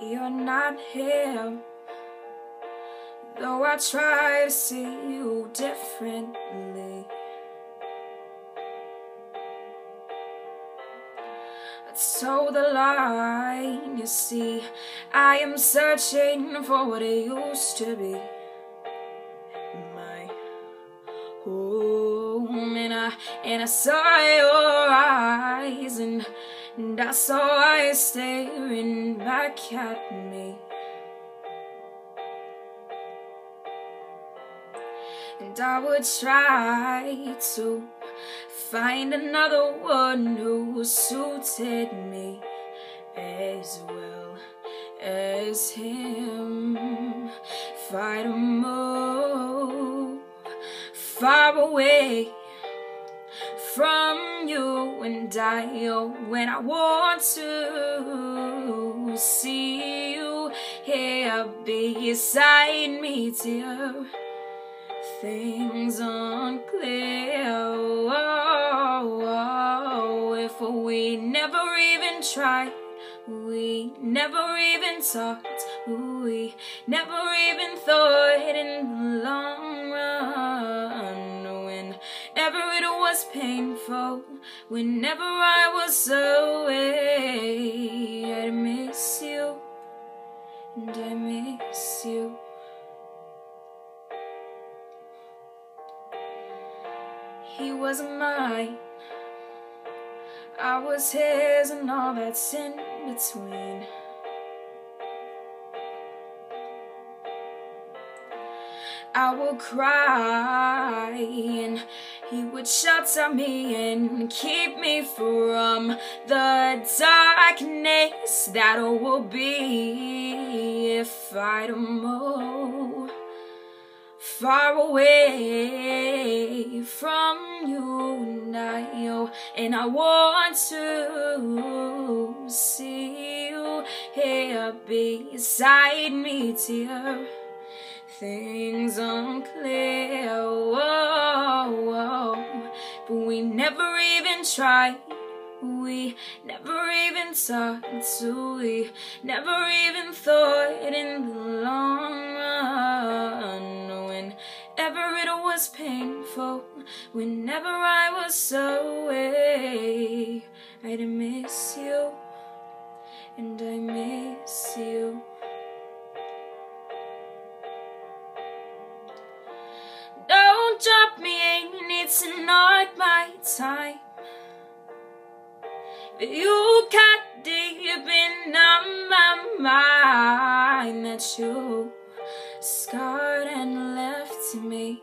you're not here. Though I try to see you differently. So the line, you see, I am searching for what it used to be. My home, and I, and I saw your eyes, and, and I saw you staring back at me. And I would try to find another one who suited me as well as him. Fight to move far away from you and I. Oh, when I want to see you here beside me, dear. Things unclear. Oh, oh, oh. if we never even tried, we never even talked, we never even thought in long was painful, whenever I was away, I'd miss you, and I miss you. He was mine, I was his, and all that's in between. I will cry, and he would shelter me and keep me from the darkness that will be if I don't move far away from you now, and I want to see you here beside me, dear. Things unclear, tried. We never even talked, so we never even thought it in the long run. Whenever it was painful, whenever I was away, I'd miss you, and I miss you. Don't drop me in, it's not my time. You got deep in my mind that you scarred and left me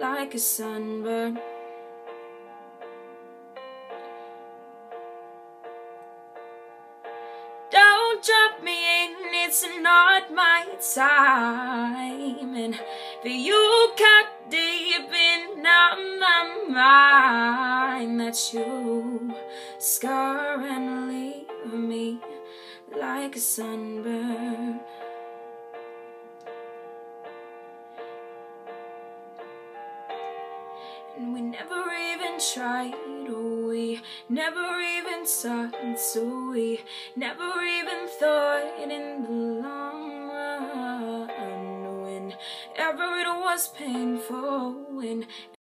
like a sunburn. Don't drop me in, it's not my time. And for you cut deep in my mind that you scar and leave me like a sunburn. And we never even tried, oh, we never even talked, so oh, we never even thought in the long run. Whenever it was painful, whenever